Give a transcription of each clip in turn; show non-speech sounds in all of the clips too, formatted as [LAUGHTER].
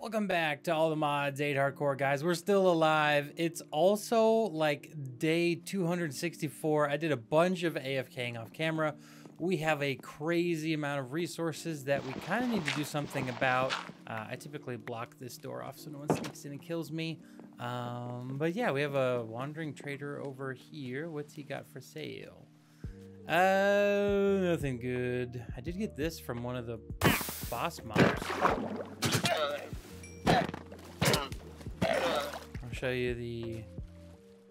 Welcome back to all the mods, 8 hardcore guys. We're still alive. It's also like day 264. I did a bunch of AFKing off camera. We have a crazy amount of resources that we kind of need to do something about. Uh, I typically block this door off so no one sneaks in and kills me. Um, but yeah, we have a wandering trader over here. What's he got for sale? Uh, nothing good. I did get this from one of the boss mobs. Show you the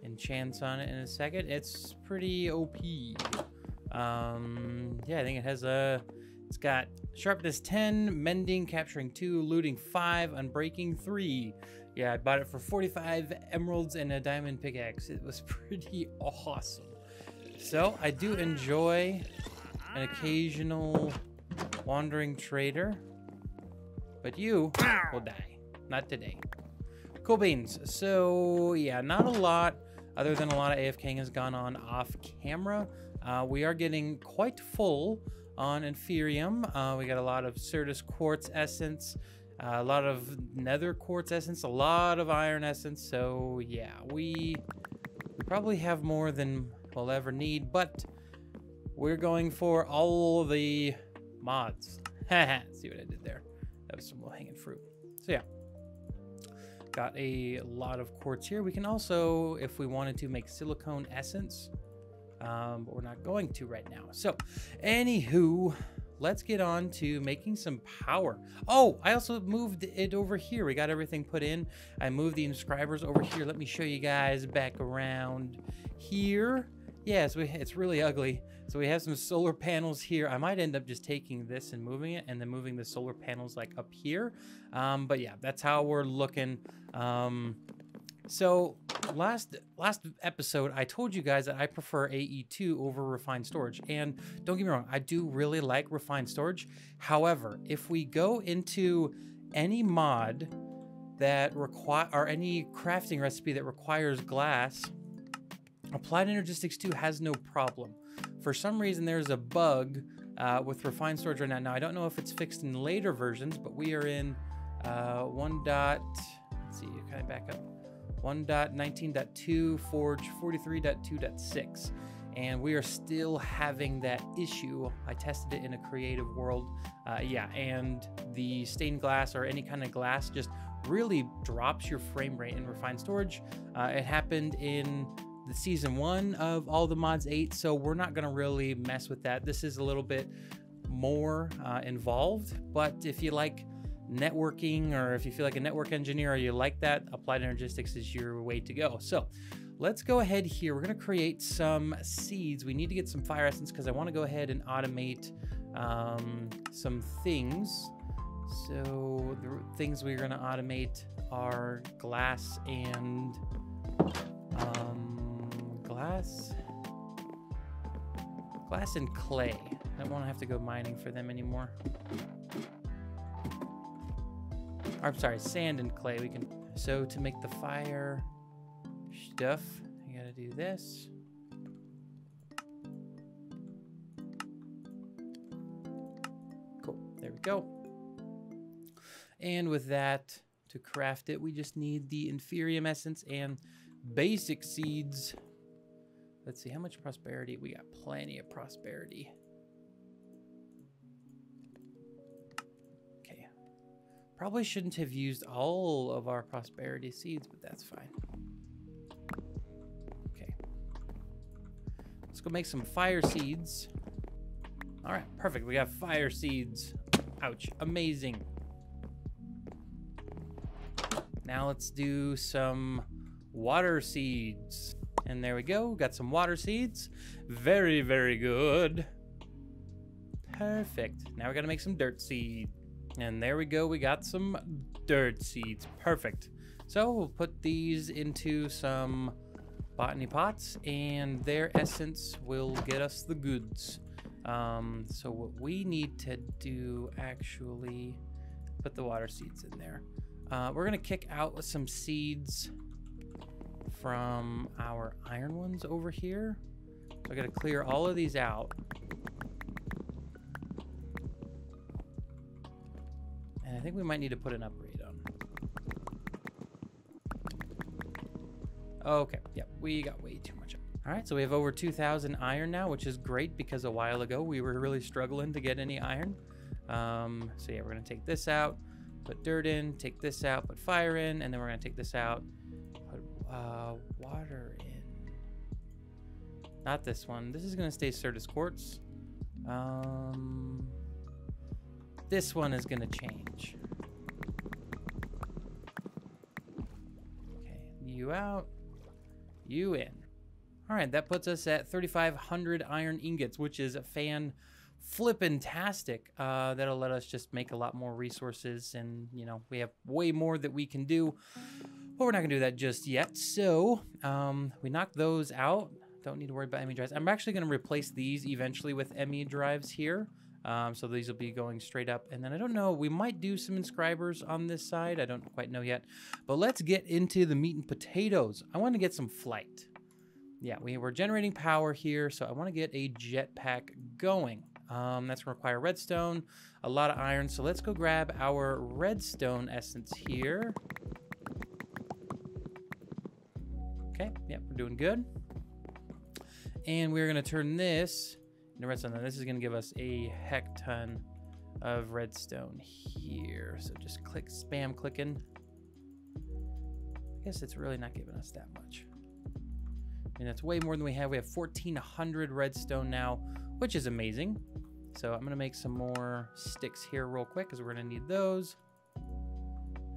enchants on it in a second. It's pretty OP. Um, yeah, I think it has a. It's got sharpness 10, mending, capturing 2, looting 5, unbreaking 3. Yeah, I bought it for 45 emeralds and a diamond pickaxe. It was [LAUGHS] pretty awesome. So, I do enjoy an occasional wandering trader, but you will die. Not today. Cool beans. So, yeah, not a lot other than a lot of AFKing has gone on off camera. Uh, we are getting quite full on Inferium. Uh, we got a lot of Certus Quartz Essence, uh, a lot of Nether Quartz Essence, a lot of Iron Essence. So, yeah, we, probably have more than we'll ever need, but we're going for all the mods. [LAUGHS] See what I did there? That was some low-hanging fruit. So, yeah. Got a lot of quartz here. We can also, if we wanted to, make silicone essence. Um, but we're not going to right now. So, anywho, let's get on to making some power. Oh, I also moved it over here. We got everything put in. I moved the inscribers over here. Let me show you guys back around here. Yeah, so it's really ugly. So we have some solar panels here. I might end up just taking this and moving it and then moving the solar panels like up here. Um, but yeah, that's how we're looking. Um, so last last episode, I told you guys that I prefer AE2 over refined storage. And don't get me wrong, I do really like refined storage. However, if we go into any mod that require or any crafting recipe that requires glass, Applied Energistics 2 has no problem. For some reason, there's a bug uh, with refined storage right now. Now, I don't know if it's fixed in later versions, but we are in uh, 1. Dot, let's see, kind of back up. 1.19.2 Forge 43.2.6 and we are still having that issue. I tested it in a creative world. Uh, yeah, and the stained glass or any kind of glass just really drops your frame rate in refined storage. Uh, it happened in the season one of all the mods 8, so we're not going to really mess with that. This is a little bit more uh, involved, but if you like networking or if you feel like a network engineer or you like that, Applied Energistics is your way to go. So let's go ahead here. We're going to create some seeds. We need to get some fire essence because I want to go ahead and automate um, some things. So the things we're going to automate are glass and um, glass, glass and clay. I to have to go mining for them anymore. I'm sorry, sand and clay. We can. So to make the fire stuff, I gotta do this. Cool. There we go. And with that, to craft it, we just need the Inferium essence and basic seeds. Let's see, how much prosperity? We got plenty of prosperity. Okay. Probably shouldn't have used all of our prosperity seeds, but that's fine. Okay. Let's go make some fire seeds. All right, perfect. We got fire seeds. Ouch, amazing. Now let's do some water seeds. And there we go, got some water seeds. Very, very good. Perfect. Now we gotta make some dirt seed. And there we go, we got some dirt seeds. Perfect. So we'll put these into some botany pots and their essence will get us the goods. Um, so what we need to do actually, put the water seeds in there. Uh, we're gonna kick out some seeds from our iron ones over here. So I gotta clear all of these out. And I think we might need to put an upgrade on. Okay, yep, we got way too much. All right, so we have over 2,000 iron now, which is great because a while ago we were really struggling to get any iron. Um, so yeah, we're gonna take this out, put dirt in, take this out, put fire in, and then we're gonna take this out water in. Not this one. This is gonna stay Certus Quartz. Um, this one is gonna change. Okay, you out, you in. All right, that puts us at 3,500 iron ingots, which is a fan flippin' tastic. Uh, that'll let us just make a lot more resources, and you know we have way more that we can do. But we're not gonna do that just yet. So um, we knocked those out. Don't need to worry about ME drives. I'm actually gonna replace these eventually with ME drives here. Um, so these will be going straight up. And then I don't know, we might do some inscribers on this side. I don't quite know yet. But let's get into the meat and potatoes. I want to get some flight. Yeah, we, we're generating power here, so I want to get a jetpack going. Um, that's going to require redstone, a lot of iron. So let's go grab our redstone essence here. Okay, yep, we're doing good. And we're to turn this into redstone. Now this is to give us a heck ton of redstone here. So just click, spam clicking. I guess it's really not giving us that much. And that's way more than we have. We have 1,400 redstone now, which is amazing. So I'm to make some more sticks here real quick because we're to need those.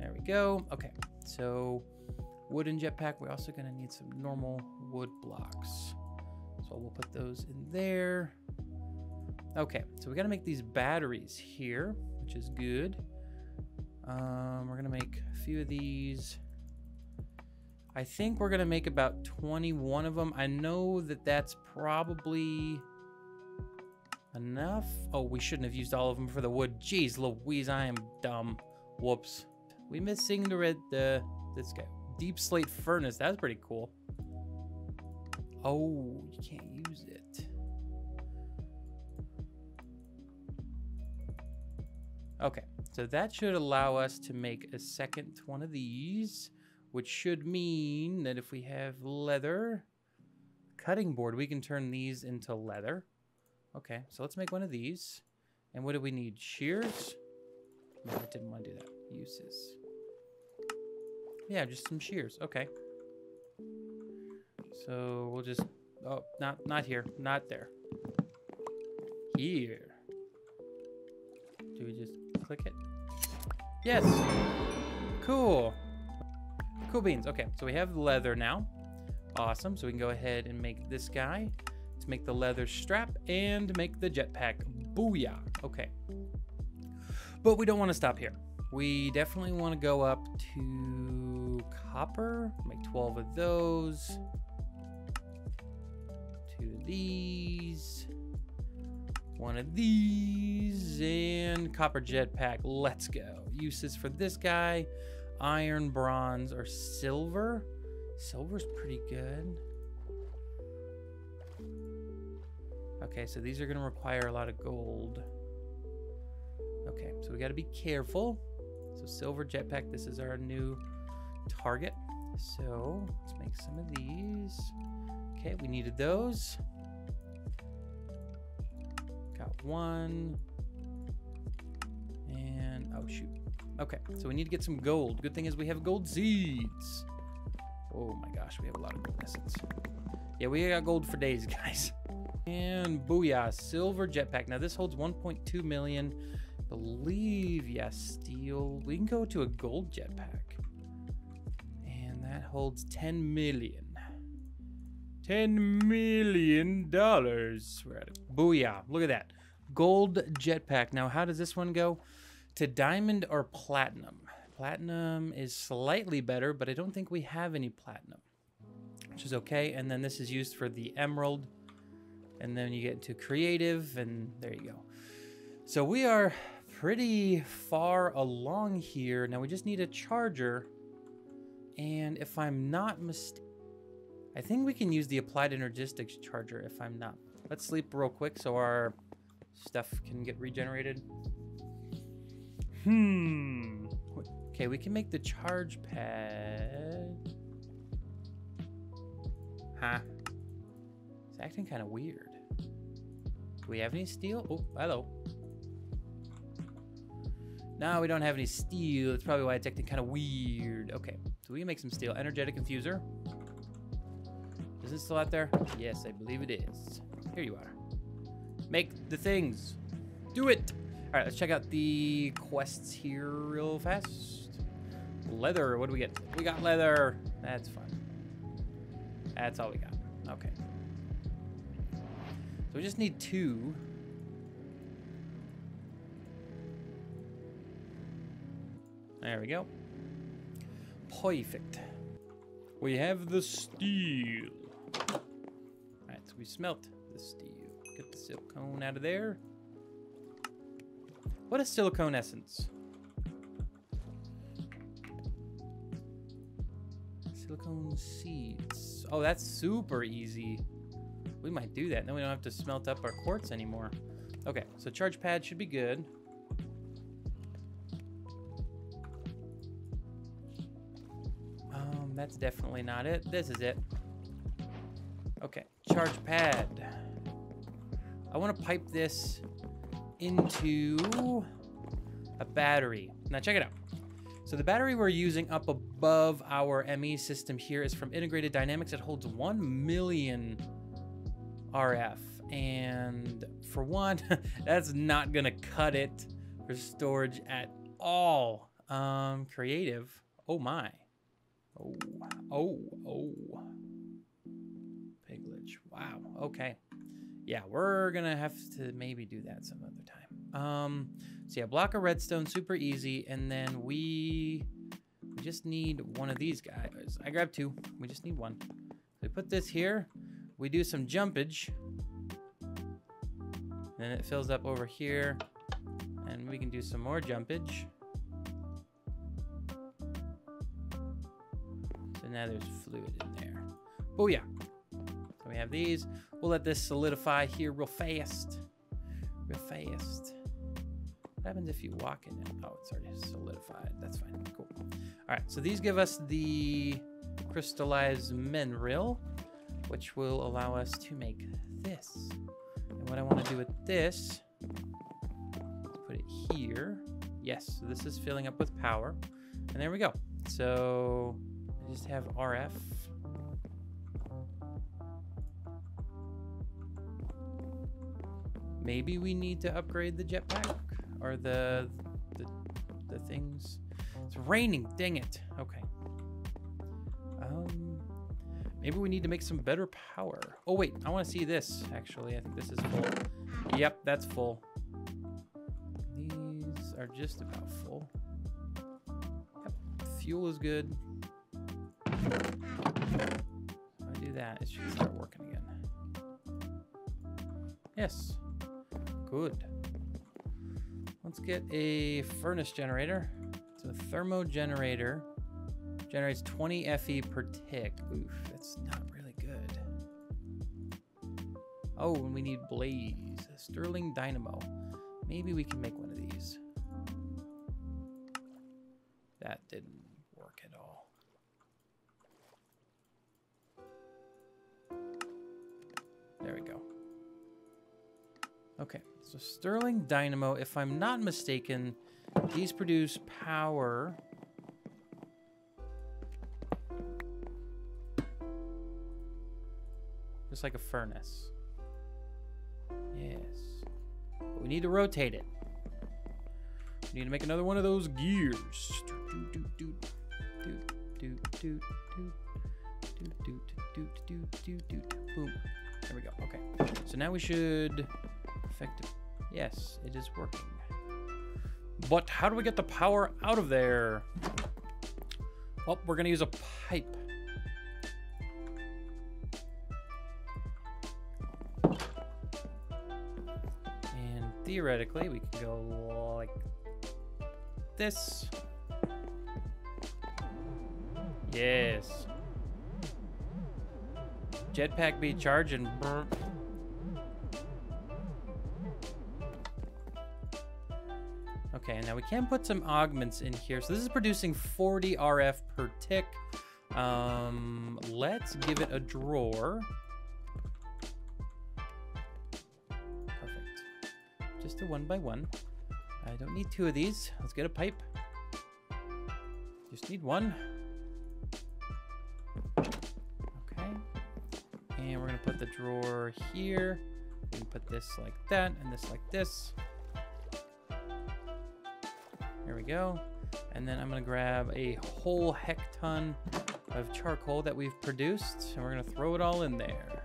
There we go. Okay, so wooden jetpack. We're also going to need some normal wood blocks. So we'll put those in there. Okay, so we got to make these batteries here, which is good. Um, we're going to make a few of these. I think we're going to make about 21 of them. I know that that's probably enough. Oh, we shouldn't have used all of them for the wood. Jeez Louise, I am dumb. Whoops. We missing the red, the, this guy. Deep slate furnace. That's pretty cool. Oh, you can't use it. Okay, so that should allow us to make a second one of these which should mean that if we have leather cutting board, we can turn these into leather. Okay, so let's make one of these. And what do we need? Shears? No, I didn't want to do that. Uses. Yeah, just some shears. Okay. So we'll just, oh, not, not here, not there. Here. Do we just click it? Yes. Cool. Cool beans. Okay, so we have leather now. Awesome. So we can go ahead and make this guy. Let's make the leather strap and make the jetpack. Booyah. Okay. But we don't want to stop here. We definitely want to go up to copper. Make 12 of those. Two of these. One of these. And copper jetpack. Let's go. Uses for this guy iron, bronze, or silver. Silver's pretty good. Okay, so these are going to require a lot of gold. Okay, so we got to be careful. So silver jetpack, this is our new target. So let's make some of these. Okay, we needed those. Got one. And, oh shoot. Okay, so we need to get some gold. Good thing is we have gold seeds. Oh my gosh, we have a lot of gold essence. Yeah, we got gold for days, [LAUGHS] guys. And booyah, silver jetpack. Now this holds 1.2 million. I believe, yes, steel. We can go to a gold jetpack. That holds 10 million. 10 million dollars. We're at it. Booyah, look at that. Gold jetpack. Now, how does this one go? to diamond or platinum. Platinum is slightly better, but I don't think we have any platinum, which is okay. And then this is used for the emerald. And then you get to creative, and there you go. So we are pretty far along here. Now we just need a charger. And if I'm not mistaken, I think we can use the applied energistics charger if I'm not. Let's sleep real quick so our stuff can get regenerated. Hmm. Okay, we can make the charge pad. Huh? It's acting kind of weird. Do we have any steel? Oh, hello. No, we don't have any steel. That's probably why it's acting kind of weird. Okay, we make some steel. Energetic infuser. Is it still out there? Yes, I believe it is. Here you are. Make the things. Do it. All right, let's check out the quests here real fast. Leather, what do we get? We got leather. That's fun. That's all we got. Okay. So we just need two. There we go. Perfect. We have the steel. Alright, so we smelt the steel. Get the silicone out of there. What is silicone essence? Silicone seeds. Oh, that's super easy. We might do that. Then we don't have to smelt up our quartz anymore. Okay, so charge pad should be good. That's definitely not it. This is it. Okay, charge pad. I want to pipe this into a battery. Now check it out. So the battery we're using up above our ME system here is from Integrated Dynamics. It holds 1 million RF. And for one, [LAUGHS] that's not going to cut it for storage at all. Um, creative. Oh my. Oh, oh, oh. Pigledge. Wow. Okay. Yeah, we're going to have to maybe do that some other time. Um, so yeah, block of redstone, super easy. And then we, we just need one of these guys. I grabbed two. We just need one. So we put this here. We do some jumpage. Then it fills up over here. And we can do some more jumpage. Now there's fluid in there. Oh yeah. So we have these. We'll let this solidify here real fast. Real fast. What happens if you walk in it? Oh, it's already solidified. That's fine. Cool. All right, so these give us the crystallized mineral, which will allow us to make this. And what I want to do with this is put it here. Yes, so this is filling up with power. And there we go. So just have RF. Maybe we need to upgrade the jetpack or the, the the things. It's raining. Dang it. Okay. Um, maybe we need to make some better power. Oh wait, I want to see this. Actually, I think this is full. Yep, that's full. These are just about full. Yep, fuel is good. That, it should start working again. Yes. Good. Let's get a furnace generator. So a thermo generator generates 20 FE per tick. Oof, that's not really good. Oh, and we need blaze. A Stirling dynamo. Maybe we can make one of these. That didn't go. Okay, so Stirling Dynamo, if I'm not mistaken, these produce power. Just like a furnace. Yes. But we need to rotate it. We need to make another one of those gears. Boom. There we go. Okay. So now we should effective. Yes, it is working. But how do we get the power out of there? Well, we're going to use a pipe. And theoretically, we can go like this. Yes. Jetpack be charging. Okay, now we can put some augments in here. So this is producing 40 RF per tick. Um, let's give it a drawer. Perfect. Just a one by one. I don't need two of these. Let's get a pipe. Just need one. Put the drawer here. Can put this like that and this like this. There we go. And then I'm gonna grab a whole heck ton of charcoal that we've produced and we're gonna throw it all in there.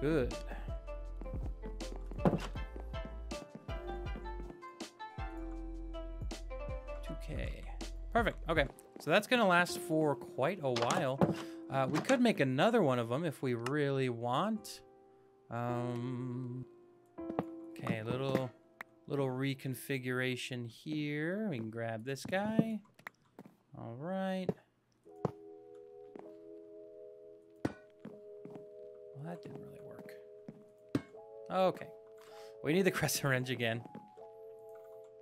Good. Okay. Perfect. Okay. So that's going to last for quite a while. Uh, we could make another one of them if we really want. Um, okay, little little reconfiguration here. We can grab this guy. All right. Well, that didn't really work. Okay. We need the [LAUGHS] crescent wrench again.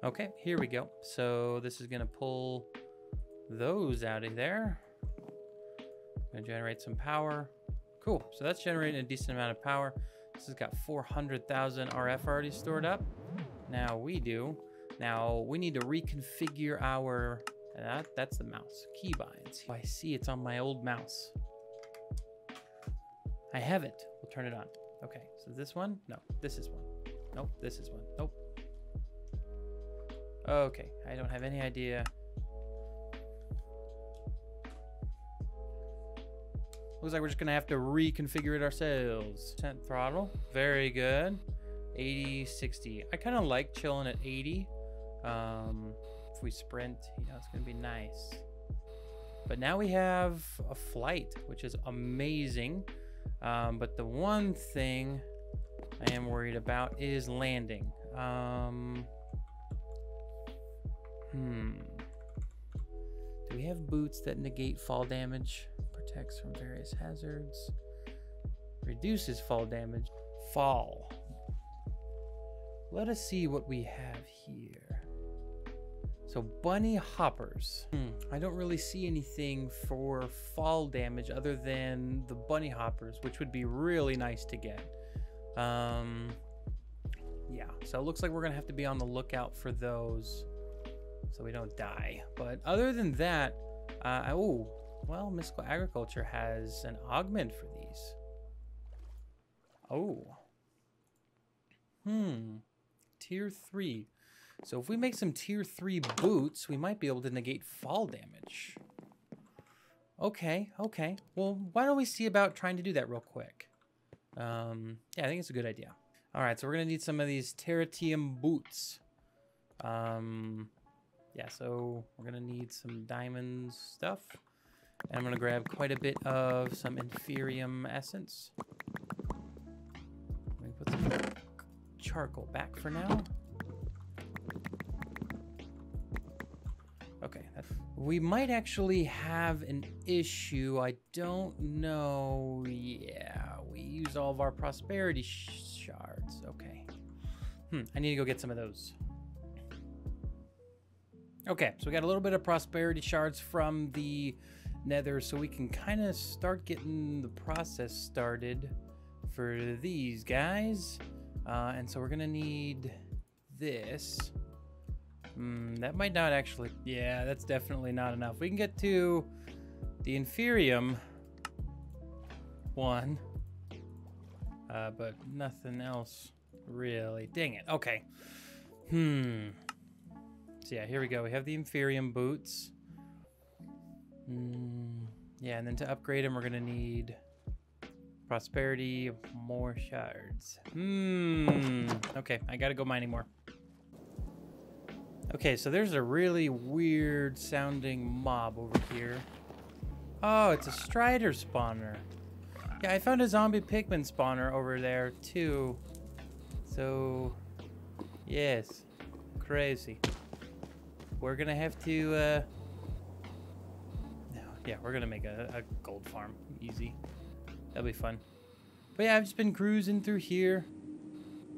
Okay, here we go. So this is going to pull those out of there. Gonna generate some power. Cool, so that's generating a decent amount of power. This has got 400,000 RF already stored up. Now we do. Now we need to reconfigure our, that, that's the mouse, keybinds. Oh, I see it's on my old mouse. I have it, we'll turn it on. Okay, so this one, no, this is one. Nope, this is one, nope. Okay, I don't have any idea Looks like we're just gonna have to reconfigure it ourselves. 10 throttle, very good. 80, 60. I kind of like chilling at 80. Um, if we sprint, you know, it's gonna be nice. But now we have a flight, which is amazing. Um, but the one thing I am worried about is landing. Um, hmm. Do we have boots that negate fall damage? Protects from various hazards, reduces fall damage. Fall. Let us see what we have here. So bunny hoppers. Hmm, I don't really see anything for fall damage other than the bunny hoppers, which would be really nice to get. Um, yeah, so it looks like we're gonna have to be on the lookout for those so we don't die. But other than that, uh, oh, well, Mystical Agriculture has an augment for these. Oh. Hmm. Tier 3. So if we make some tier 3 boots, we might be able to negate fall damage. Okay, okay. Well, why don't we see about trying to do that real quick? Um, yeah, I think it's a good idea. All right, so we're going to need some of these Terratium boots. Um, yeah, so we're going to need some diamond stuff. And I'm going to grab quite a bit of some Inferium essence. Let me put some charcoal back for now. Okay, we might actually have an issue. I don't know. Yeah, we use all of our prosperity sh shards. Okay. Hmm, I need to go get some of those. Okay, so we got a little bit of prosperity shards from the nether so we can kind of start getting the process started for these guys. Uh, and so we're gonna need this. Mm, that might not actually, yeah, that's definitely not enough. We can get to the Inferium one, uh, but nothing else really. Dang it, okay. Hmm. So yeah, here we go. We have the Inferium boots. Mm, yeah, and then to upgrade him, we're gonna need prosperity, more shards. Hmm. Okay, I gotta go mining more. Okay, so there's a really weird sounding mob over here. Oh, it's a strider spawner. Yeah, I found a zombie pigman spawner over there too. So, yes, crazy. We're gonna have to uh, yeah, we're gonna make a, a gold farm. Easy. That'll be fun. But yeah, I've just been cruising through here.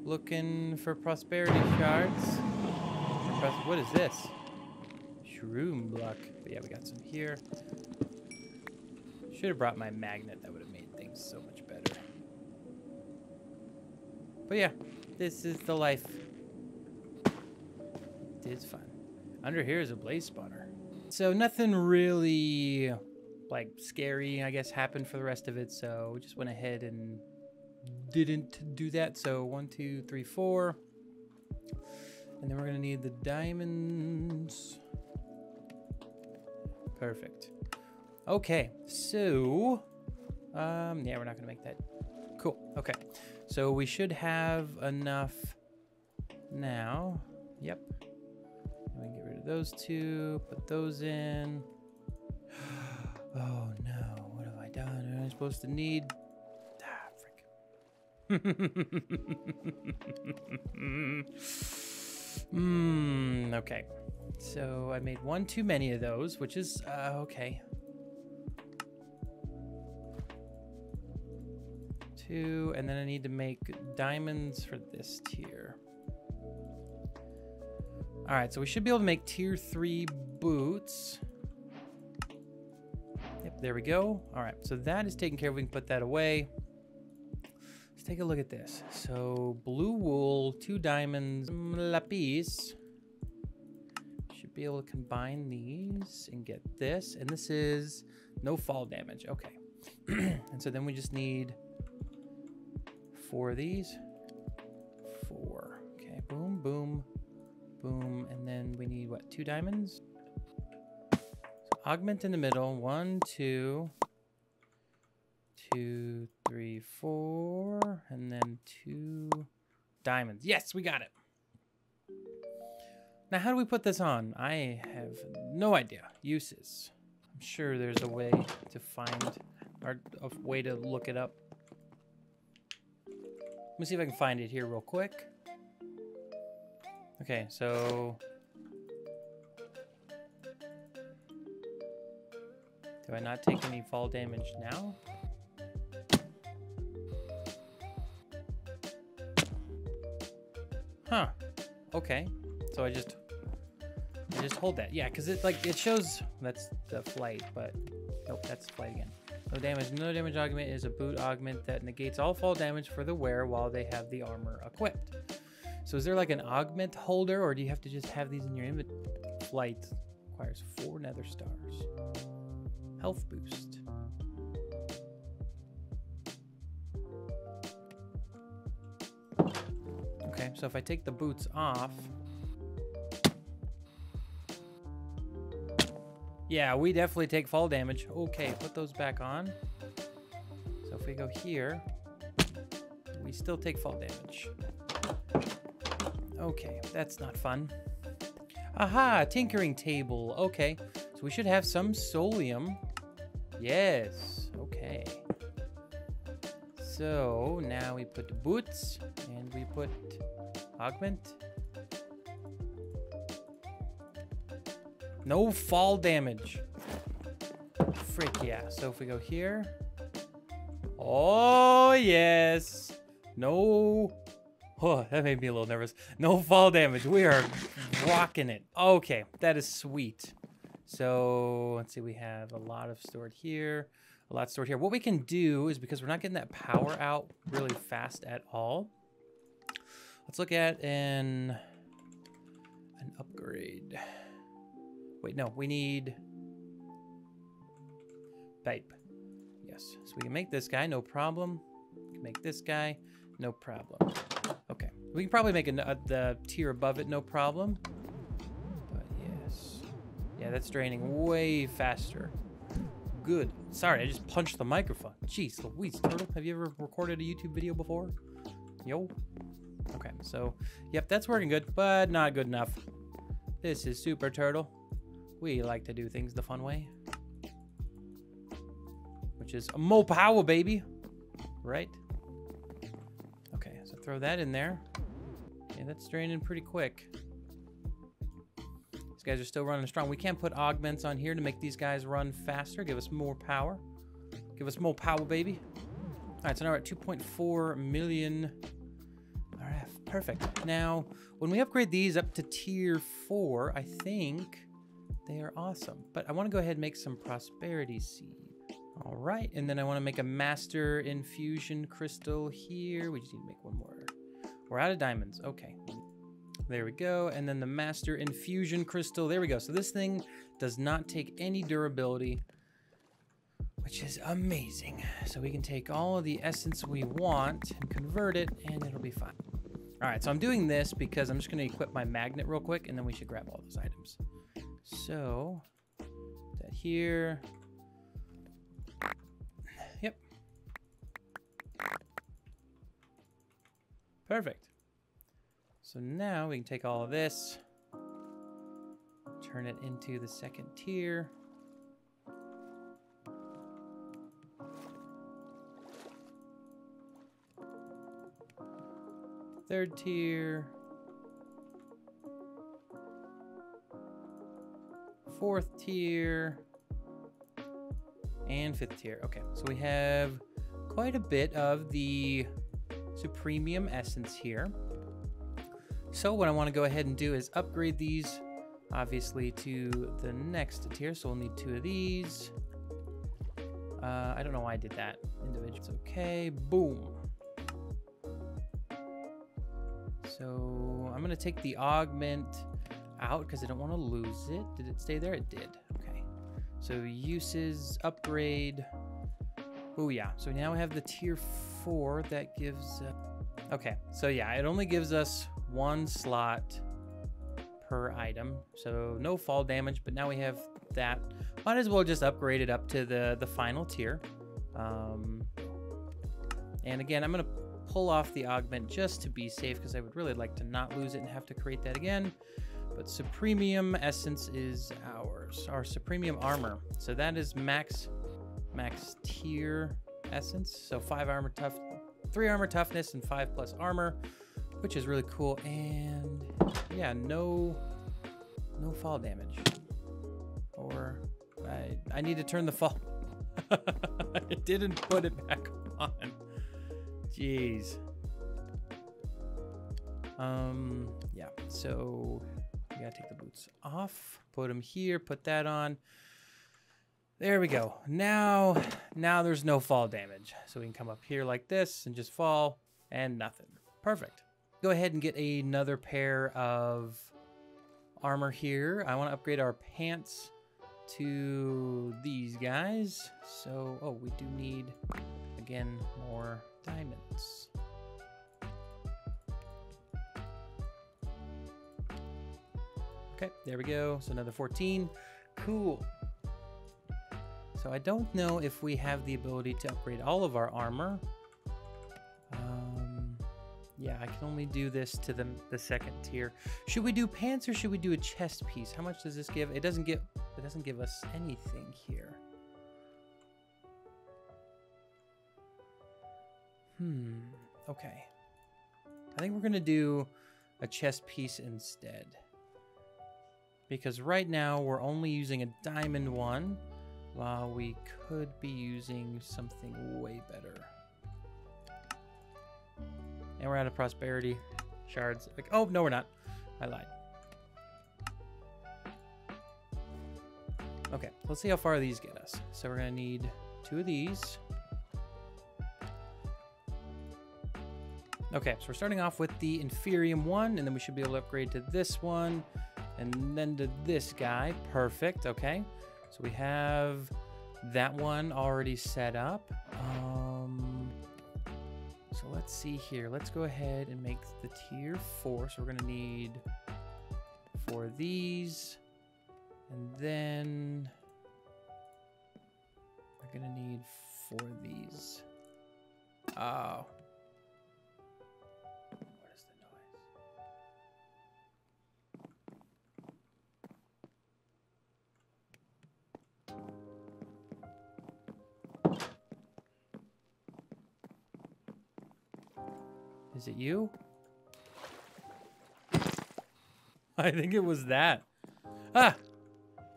Looking for prosperity shards. What is this? shroom block. But yeah, we got some here. Should have brought my magnet. That would have made things so much better. But yeah, this is the life. It is fun. Under here is a blaze spawner. So nothing really like scary, I guess, happened for the rest of it. So we just went ahead and didn't do that. So one, two, three, four. And then we're gonna need the diamonds. Perfect. Okay, so um yeah, we're not gonna make that. Cool. Okay. So we should have enough now. Yep. Those two, put those in. [GASPS] Oh no, what have I done? Am I supposed to need? Ah. [LAUGHS] Hmm, okay. So I made one too many of those, which is uh, okay. Two, and then I need to make diamonds for this tier. All right, so we should be able to make tier three boots. Yep, there we go. All right, so that is taken care of. We can put that away. Let's take a look at this. So blue wool, two diamonds, mm, lapis. Should be able to combine these and get this. And this is no fall damage. Okay. [CLEARS THROAT] and so then we just need four of these. Four. Okay, boom, boom, boom. And then we need what, two diamonds? augment in the middle. One, two, two, three, four, and then two diamonds. Yes, we got it. Now, how do we put this on? I have no idea. Uses. I'm sure there's a way to find, or a way to look it up. Let me see if I can find it here real quick. Okay, so Do I not take any fall damage now? Huh. Okay. So I just I just hold that. Yeah, because it like it shows that's the flight, but nope, that's flight again. No damage. No damage augment is a boot augment that negates all fall damage for the wearer while they have the armor equipped. So is there like an augment holder, or do you have to just have these in your inventory? Flight requires four nether stars. Health boost. Okay, so if I take the boots off... Yeah, we definitely take fall damage. Okay, put those back on. So if we go here, we still take fall damage. Okay, that's not fun. Aha, tinkering table. Okay, so we should have some Soulium Yes. Okay. So now we put the boots and we put augment. No fall damage. Frick yeah. So if we go here. Oh, yes. No. [LAUGHS] Oh, that made me a little nervous. No fall damage. We are rocking it. Okay, that is sweet. So let's see, we have a lot of stored here, a lot stored here. What we can do is because we're not getting that power out really fast at all, let's look at an, an upgrade. Wait, no, we need pipe. Yes, so we can make this guy, no problem. We can make this guy, no problem. We can probably make a, a, uh, the tier above it, no problem. But yes. Yeah, that's draining way faster. Good. Sorry, I just punched the microphone. Jeez Louise, Turtle, have you ever recorded a YouTube video before? Yo. Okay, so, yep, that's working good, but not good enough. This is Super Turtle. We like to do things the fun way. Which is more power, baby. Right? Throw that in there. Yeah, that's draining pretty quick. These guys are still running strong. We can't put augments on here to make these guys run faster. Give us more power. Give us more power, baby. All right, so now we're at 2.4 million. Right, perfect. Now, when we upgrade these up to tier four, I think They are awesome. But I want to go ahead and make some prosperity seed. All right, and then I want to make a master infusion crystal here. We just need to make one more. We're out of diamonds. Okay. There we go. And then the master infusion crystal. There we go. So this thing does not take any durability, which is amazing. So we can take all of the essence we want and convert it, and it'll be fine. All right, so I'm doing this because I'm just going to equip my magnet real quick, and then we should grab all those items. So, that here. Perfect. So now we can take all of this, turn it into the second tier. Third tier. Fourth tier. And fifth tier. Okay, so we have quite a bit of the Supremium Essence here. So what I want to go ahead and do is upgrade these, obviously, to the next tier. So we'll need two of these. Uh, I don't know why I did that. Individuals, okay. Boom. So I'm to take the augment out because I don't want to lose it. Did it stay there? It did. Okay. So uses, upgrade. Oh yeah. So now we have the tier four that gives... Uh, okay. So yeah, it only gives us one slot per item. So no fall damage, but now we have that. Might as well just upgrade it up to the, the final tier. Um, and again, I'm to pull off the augment just to be safe because I would really like to not lose it and have to create that again. But Supremium Essence is ours. Our Supremium Armor. So that is max, max tier essence. So five armor tough, three armor toughness and five plus armor which is really cool. And yeah, no, no fall damage. Or I, I need to turn the fall. [LAUGHS] I didn't put it back on. Jeez. Um, yeah, so we gotta take the boots off, put them here, put that on. There we go. Now, now there's no fall damage. So we can come up here like this and just fall and nothing. Perfect go ahead and get another pair of armor here. I want to upgrade our pants to these guys. So, oh, we do need, again, more diamonds. Okay, there we go. So another 14. Cool. So I don't know if we have the ability to upgrade all of our armor. Yeah, I can only do this to the, the second tier. Should we do pants or should we do a chest piece? How much does this give? It doesn't give it doesn't give us anything here. Hmm. Okay. I think we're gonna do a chest piece instead. Because right now we're only using a diamond one while we could be using something way better. And we're out of prosperity shards. Like, oh, no, we're not. I lied. Okay, let's see how far these get us. So we're to need two of these. Okay, so we're starting off with the Inferium one, and then we should be able to upgrade to this one, and then to this guy. Perfect, okay. So we have that one already set up. Um, so let's see here. Let's go ahead and make the tier four. So we're to need four of these. And then we're to need four of these. Oh, Is it you? [LAUGHS] I think it was that. Ah!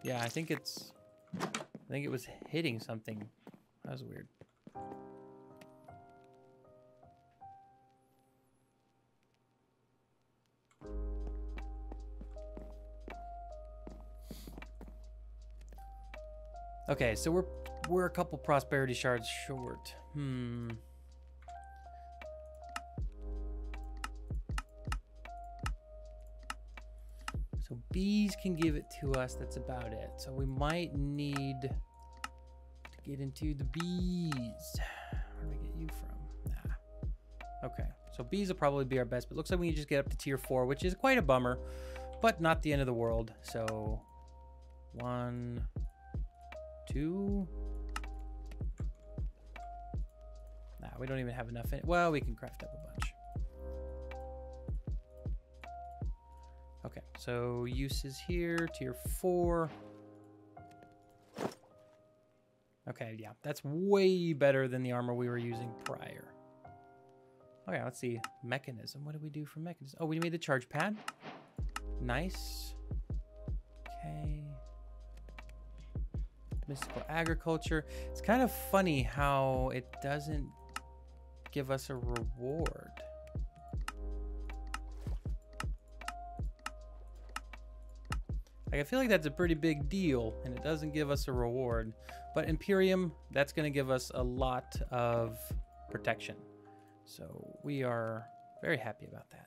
Yeah, I think it's... I think it was hitting something. That was weird. Okay, so we're we're a couple prosperity shards short. Hmm. Bees can give it to us. That's about it. So we might need to get into the bees. Where do we get you from? Nah. Okay. So bees will probably be our best, but looks like we can just get up to tier four, which is quite a bummer, but not the end of the world. So one, two. Nah, we don't even have enough in it. Well, we can craft up a bunch. So uses here, tier four. Okay, yeah, that's way better than the armor we were using prior. Okay, let's see. Mechanism. What do we do for mechanism? Oh, we made the charge pad. Nice. Okay. Mystical agriculture. It's kind of funny how it doesn't give us a reward. Like, I feel like that's a pretty big deal, and it doesn't give us a reward. But Imperium, that's going to give us a lot of protection. So we are very happy about that.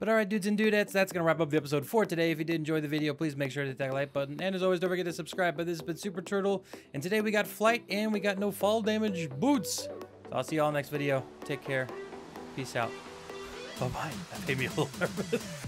But all right, dudes and dudettes, that's going to wrap up the episode for today. If you did enjoy the video, please make sure to hit that like button. And as always, don't forget to subscribe. But this has been Super Turtle. And today we got flight and we got no fall damage boots. So I'll see you all next video. Take care. Peace out. That made me a little nervous.